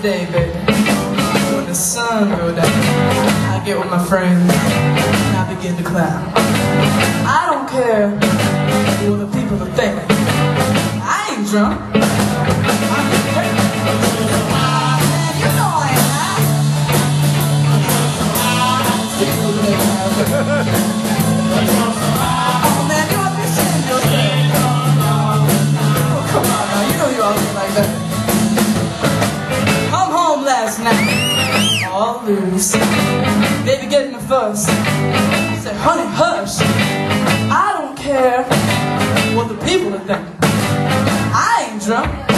every day, baby. When the sun goes down, I get with my friends and I begin to clap. I don't care what the people are thinking. I ain't drunk. All loose. Baby getting the fuss. I said, honey, hush. I don't care what the people are thinking. I ain't drunk.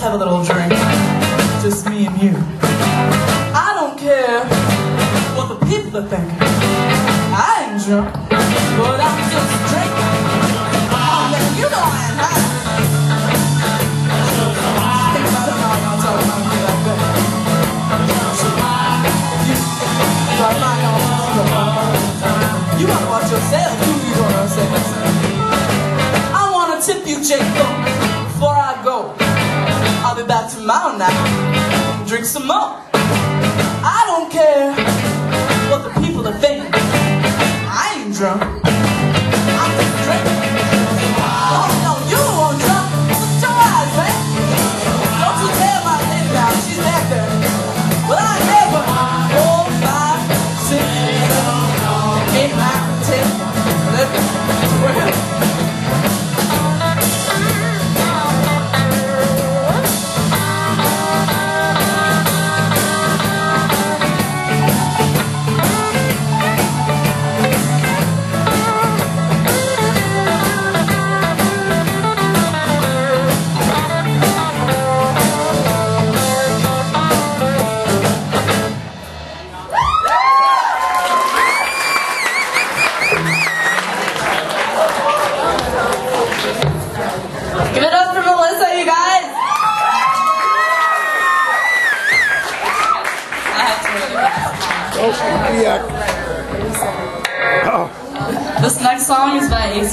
Have a little drink. Just me and you. I don't care what the people are thinking. I ain't drunk, but I'm just drinking. Oh man, you know I am high. You gotta watch yourself, who you gonna say I wanna tip you, Jacob, Drink some more. I don't care what the people are thinking. I ain't drunk.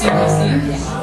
Is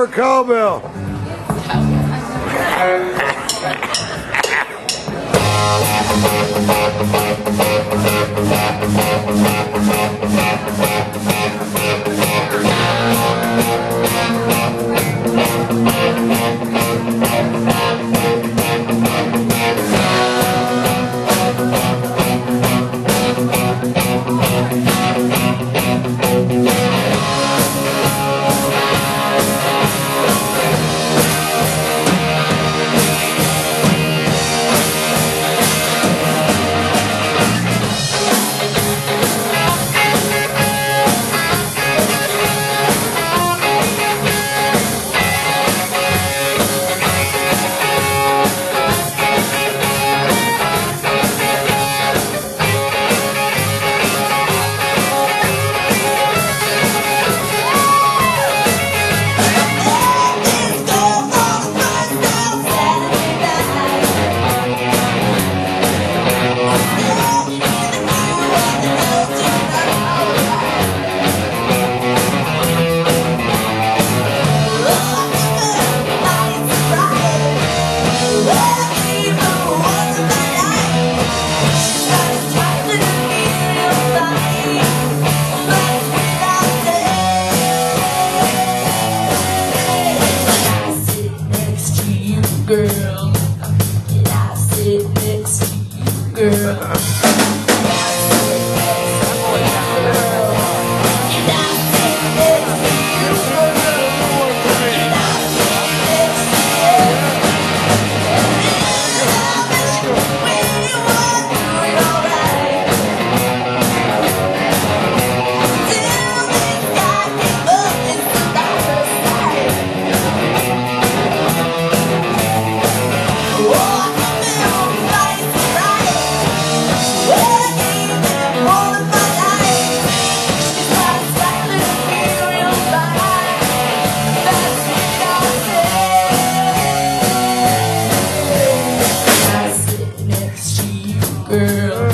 More cowbell. Thank girl. Yeah, I sit next to you, girl. girl.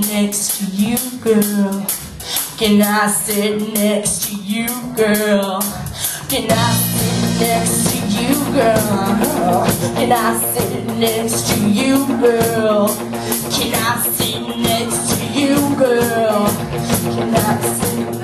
next to you, girl? Can I sit next to you, girl? Can I sit next to you, girl? Can I sit next to you, girl? Can I sit next to you, girl? Can I sit